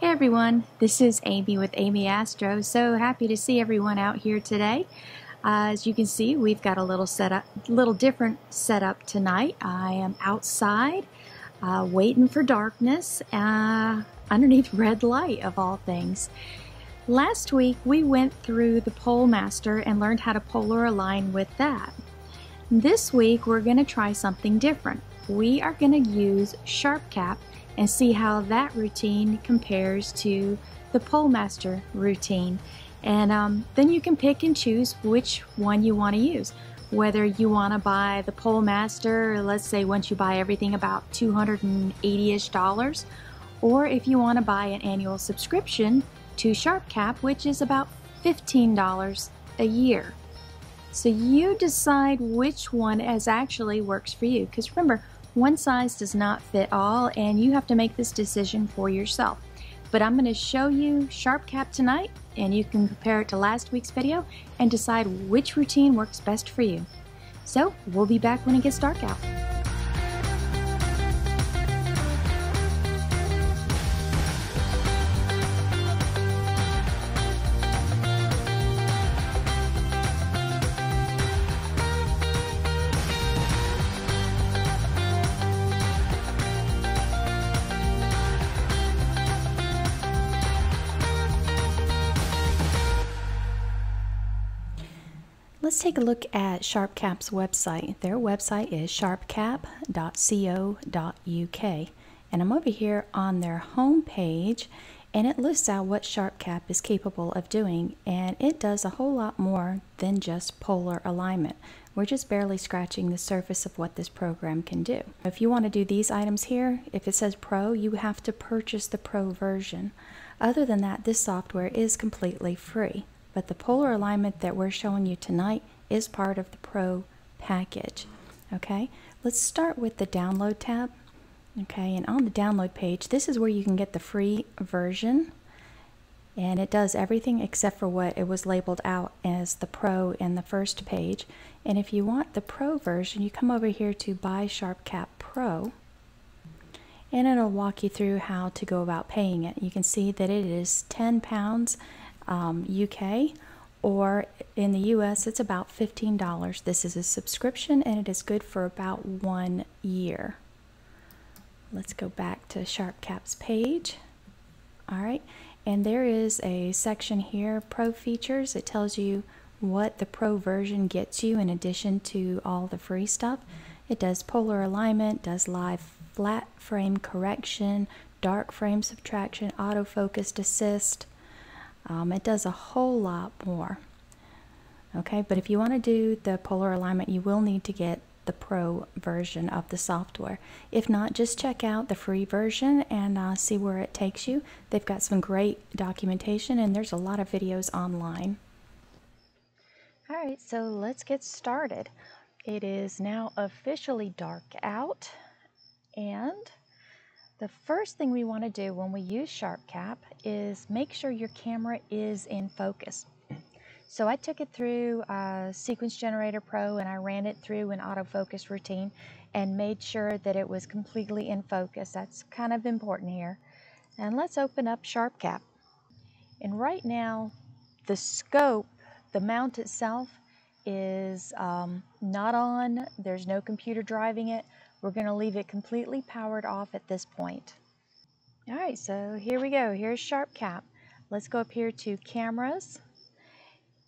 Hey everyone, this is Amy with Amy Astro. So happy to see everyone out here today. Uh, as you can see, we've got a little setup, little different setup tonight. I am outside, uh, waiting for darkness, uh, underneath red light of all things. Last week we went through the PoleMaster and learned how to polar align with that. This week we're going to try something different. We are going to use SharpCap and see how that routine compares to the PoleMaster routine. And um, then you can pick and choose which one you want to use. Whether you want to buy the PoleMaster, let's say once you buy everything about 280-ish dollars, or if you want to buy an annual subscription to SharpCap, which is about $15 a year. So you decide which one as actually works for you. Because remember, one size does not fit all, and you have to make this decision for yourself. But I'm going to show you SharpCap tonight, and you can compare it to last week's video and decide which routine works best for you. So we'll be back when it gets dark out. Let's take a look at SharpCap's website. Their website is sharpcap.co.uk. And I'm over here on their home page and it lists out what SharpCap is capable of doing and it does a whole lot more than just polar alignment. We're just barely scratching the surface of what this program can do. If you want to do these items here, if it says Pro, you have to purchase the Pro version. Other than that, this software is completely free but the polar alignment that we're showing you tonight is part of the Pro package. Okay, let's start with the download tab. Okay, and on the download page, this is where you can get the free version. And it does everything except for what it was labeled out as the Pro in the first page. And if you want the Pro version, you come over here to Buy SharpCap Pro. And it'll walk you through how to go about paying it. You can see that it is 10 pounds um, UK or in the US it's about $15. This is a subscription and it is good for about one year. Let's go back to SharpCap's page. All right, and there is a section here, Pro Features. It tells you what the Pro version gets you in addition to all the free stuff. It does polar alignment, does live flat frame correction, dark frame subtraction, autofocus assist, um, it does a whole lot more. Okay, but if you want to do the polar alignment, you will need to get the pro version of the software. If not, just check out the free version and uh, see where it takes you. They've got some great documentation and there's a lot of videos online. All right, so let's get started. It is now officially dark out and the first thing we want to do when we use SharpCap is make sure your camera is in focus. So I took it through uh, Sequence Generator Pro and I ran it through an autofocus routine and made sure that it was completely in focus. That's kind of important here. And let's open up SharpCap. And right now, the scope, the mount itself, is um, not on. There's no computer driving it. We're going to leave it completely powered off at this point. All right, so here we go. Here's SharpCap. Let's go up here to Cameras.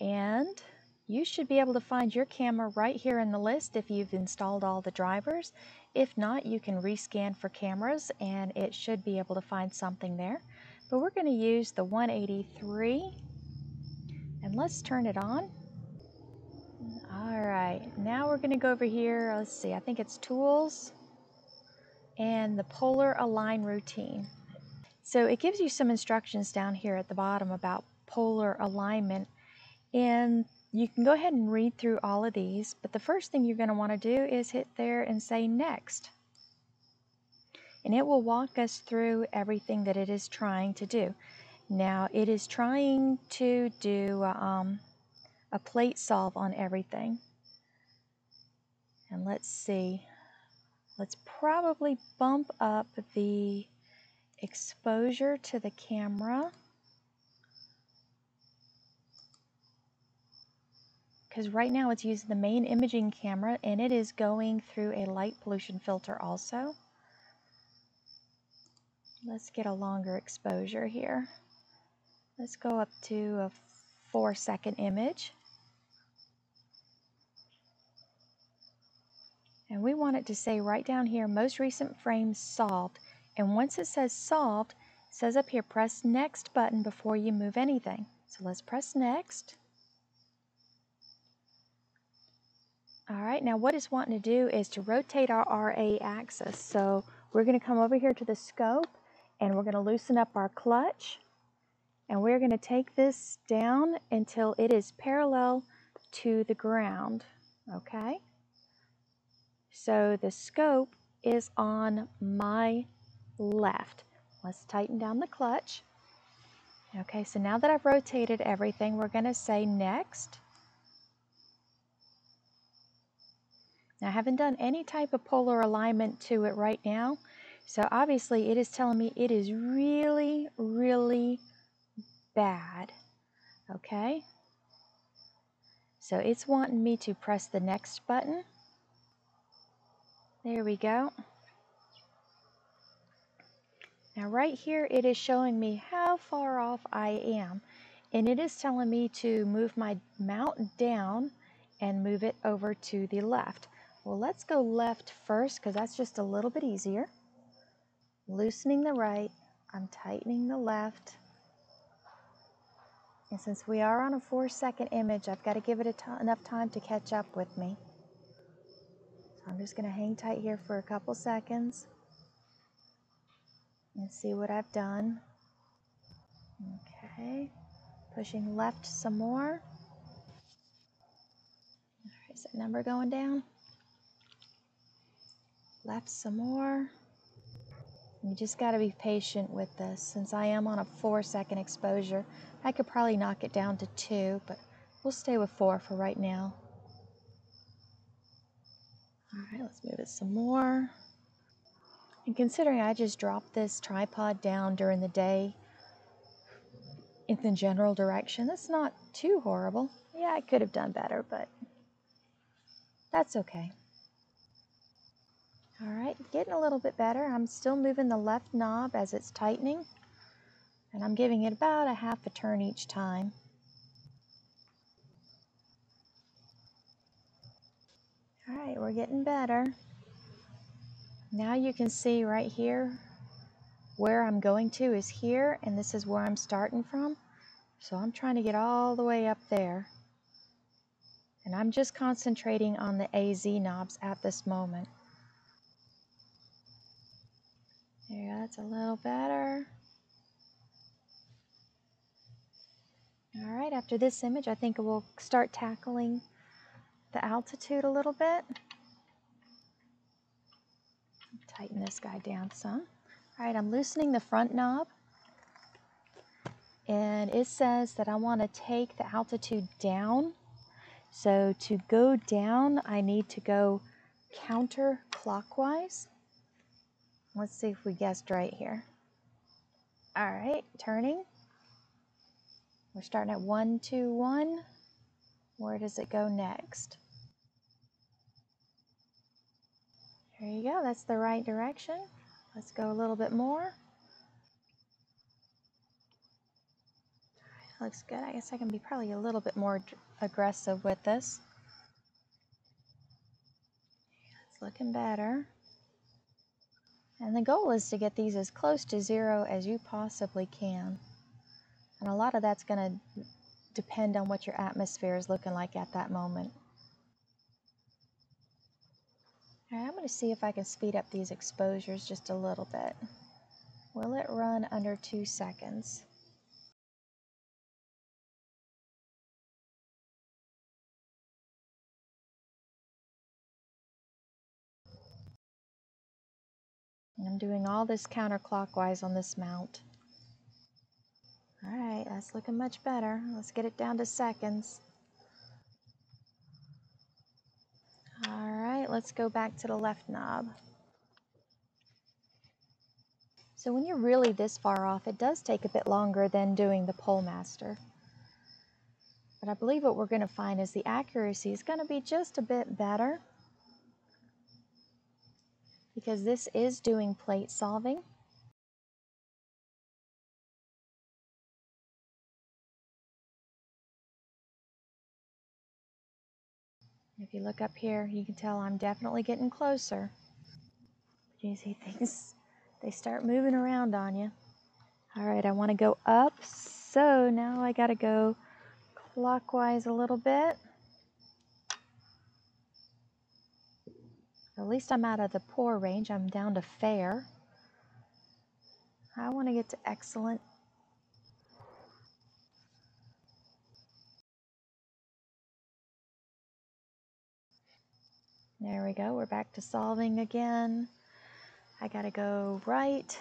And you should be able to find your camera right here in the list if you've installed all the drivers. If not, you can rescan for cameras and it should be able to find something there. But we're going to use the 183 and let's turn it on. All right, now we're going to go over here. Let's see, I think it's tools and the polar align routine. So it gives you some instructions down here at the bottom about polar alignment. And you can go ahead and read through all of these, but the first thing you're going to want to do is hit there and say next. And it will walk us through everything that it is trying to do. Now, it is trying to do um, a plate solve on everything. And let's see, let's probably bump up the exposure to the camera. Because right now it's using the main imaging camera and it is going through a light pollution filter also. Let's get a longer exposure here. Let's go up to a four second image. And we want it to say right down here, most recent frame solved. And once it says solved, it says up here, press next button before you move anything. So let's press next. All right, now what it's wanting to do is to rotate our RA axis. So we're gonna come over here to the scope and we're gonna loosen up our clutch and we're gonna take this down until it is parallel to the ground, okay? So the scope is on my left. Let's tighten down the clutch. Okay, so now that I've rotated everything, we're going to say next. Now I haven't done any type of polar alignment to it right now. So obviously it is telling me it is really, really bad. Okay. So it's wanting me to press the next button. There we go. Now right here it is showing me how far off I am and it is telling me to move my mount down and move it over to the left. Well let's go left first because that's just a little bit easier. Loosening the right, I'm tightening the left. And since we are on a four second image, I've got to give it enough time to catch up with me. I'm just going to hang tight here for a couple seconds and see what I've done. Okay, pushing left some more. All right, Is that number going down? Left some more. You just got to be patient with this. Since I am on a four second exposure, I could probably knock it down to two, but we'll stay with four for right now. All right, let's move it some more. And considering I just dropped this tripod down during the day in the general direction, that's not too horrible. Yeah, I could have done better, but that's okay. All right, getting a little bit better. I'm still moving the left knob as it's tightening, and I'm giving it about a half a turn each time. Right, we're getting better. Now you can see right here where I'm going to is here, and this is where I'm starting from. So I'm trying to get all the way up there. And I'm just concentrating on the AZ knobs at this moment. There, that's a little better. All right, after this image, I think we'll start tackling the altitude a little bit. Tighten this guy down some. All right, I'm loosening the front knob. And it says that I want to take the altitude down. So to go down, I need to go counterclockwise. Let's see if we guessed right here. All right, turning. We're starting at one, two, one. Where does it go next? There you go, that's the right direction. Let's go a little bit more. Looks good. I guess I can be probably a little bit more aggressive with this. It's looking better. And the goal is to get these as close to zero as you possibly can. And a lot of that's going to depend on what your atmosphere is looking like at that moment. All right, I'm going to see if I can speed up these exposures just a little bit. Will it run under two seconds? I'm doing all this counterclockwise on this mount. All right, that's looking much better. Let's get it down to seconds. All right, let's go back to the left knob. So when you're really this far off, it does take a bit longer than doing the PoleMaster. But I believe what we're going to find is the accuracy is going to be just a bit better because this is doing plate solving. If you look up here, you can tell I'm definitely getting closer. You see things, they start moving around on you. All right, I want to go up, so now I got to go clockwise a little bit. At least I'm out of the poor range. I'm down to fair. I want to get to excellent There we go. We're back to solving again. I got to go right.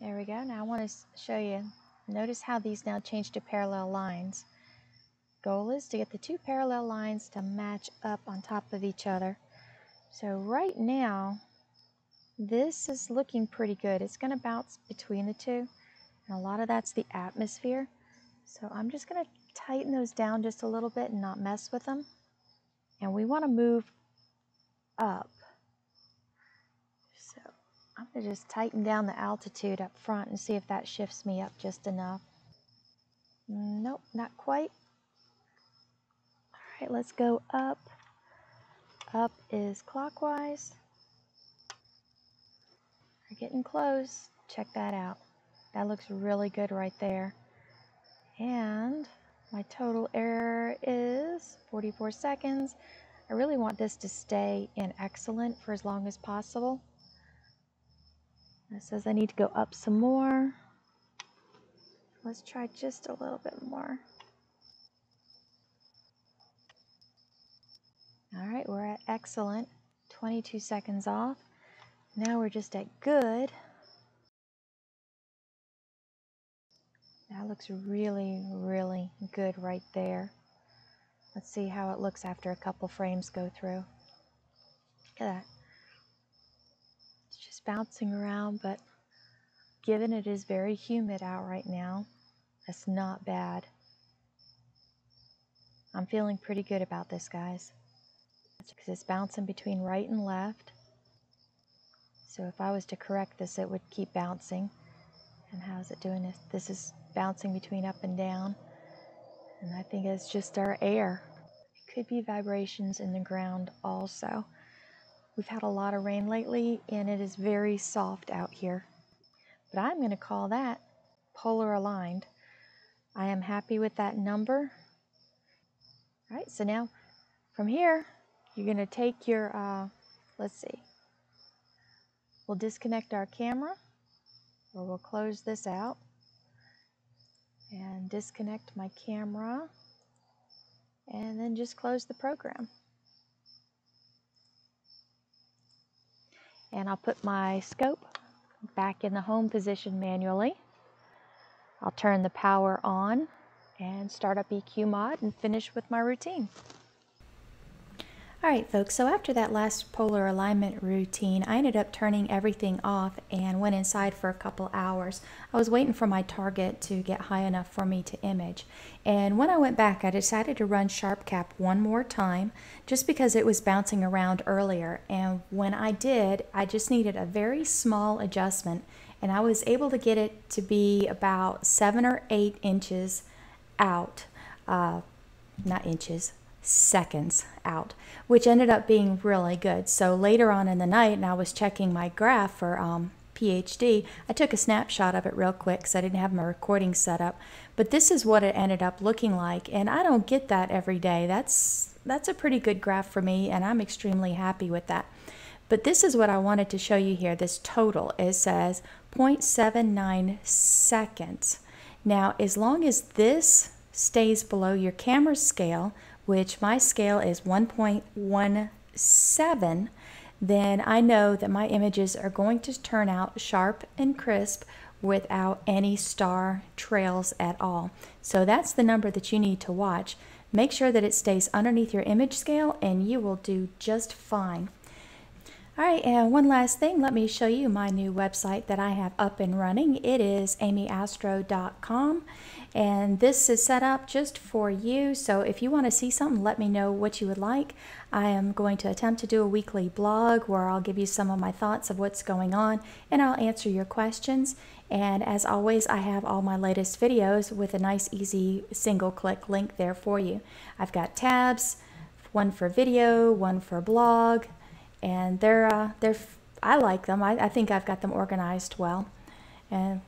There we go. Now I want to show you. Notice how these now change to parallel lines. Goal is to get the two parallel lines to match up on top of each other. So right now, this is looking pretty good. It's to bounce between the two. And a lot of that's the atmosphere. So I'm just going to tighten those down just a little bit and not mess with them. And we want to move up. So I'm going to just tighten down the altitude up front and see if that shifts me up just enough. Nope, not quite. All right, let's go up. Up is clockwise. We're getting close. Check that out. That looks really good right there. And my total error is 44 seconds. I really want this to stay in excellent for as long as possible. It says I need to go up some more. Let's try just a little bit more. All right, we're at excellent, 22 seconds off. Now we're just at good. That looks really, really good right there. Let's see how it looks after a couple frames go through. Look at that. It's just bouncing around, but given it is very humid out right now, that's not bad. I'm feeling pretty good about this, guys. Because it's bouncing between right and left. So if I was to correct this, it would keep bouncing. And how's it doing this? This is bouncing between up and down. And I think it's just our air. It could be vibrations in the ground also. We've had a lot of rain lately and it is very soft out here. But I'm going to call that polar aligned. I am happy with that number. All right, so now from here, you're going to take your, uh, let's see, we'll disconnect our camera or we'll close this out and disconnect my camera and then just close the program. And I'll put my scope back in the home position manually. I'll turn the power on and start up EQMOD and finish with my routine. Alright folks, so after that last polar alignment routine, I ended up turning everything off and went inside for a couple hours. I was waiting for my target to get high enough for me to image. And when I went back, I decided to run SharpCap one more time just because it was bouncing around earlier. And when I did, I just needed a very small adjustment and I was able to get it to be about seven or eight inches out. Uh, not inches, seconds out, which ended up being really good. So later on in the night, and I was checking my graph for um, PHD, I took a snapshot of it real quick because I didn't have my recording set up. But this is what it ended up looking like, and I don't get that every day. That's that's a pretty good graph for me, and I'm extremely happy with that. But this is what I wanted to show you here. This total it says 0.79 seconds. Now, as long as this stays below your camera scale, which my scale is 1.17, then I know that my images are going to turn out sharp and crisp without any star trails at all. So that's the number that you need to watch. Make sure that it stays underneath your image scale and you will do just fine. All right, and one last thing, let me show you my new website that I have up and running. It is amyastro.com, and this is set up just for you. So if you want to see something, let me know what you would like. I am going to attempt to do a weekly blog where I'll give you some of my thoughts of what's going on, and I'll answer your questions. And as always, I have all my latest videos with a nice, easy single click link there for you. I've got tabs, one for video, one for blog, and they're uh, they're I like them. I, I think I've got them organized well, and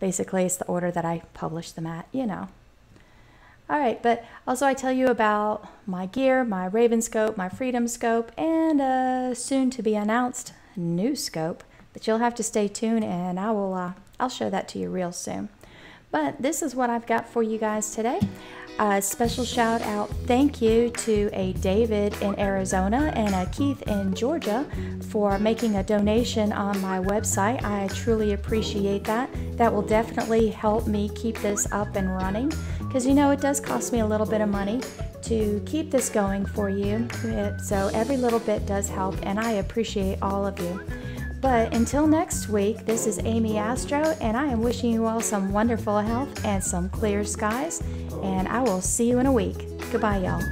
basically it's the order that I publish them at. You know. All right, but also I tell you about my gear, my Raven scope, my Freedom scope, and a soon to be announced new scope. But you'll have to stay tuned, and I will uh, I'll show that to you real soon. But this is what I've got for you guys today. A special shout out thank you to a David in Arizona and a Keith in Georgia for making a donation on my website. I truly appreciate that. That will definitely help me keep this up and running because you know it does cost me a little bit of money to keep this going for you. So every little bit does help, and I appreciate all of you. But until next week, this is Amy Astro, and I am wishing you all some wonderful health and some clear skies. And I will see you in a week. Goodbye, y'all.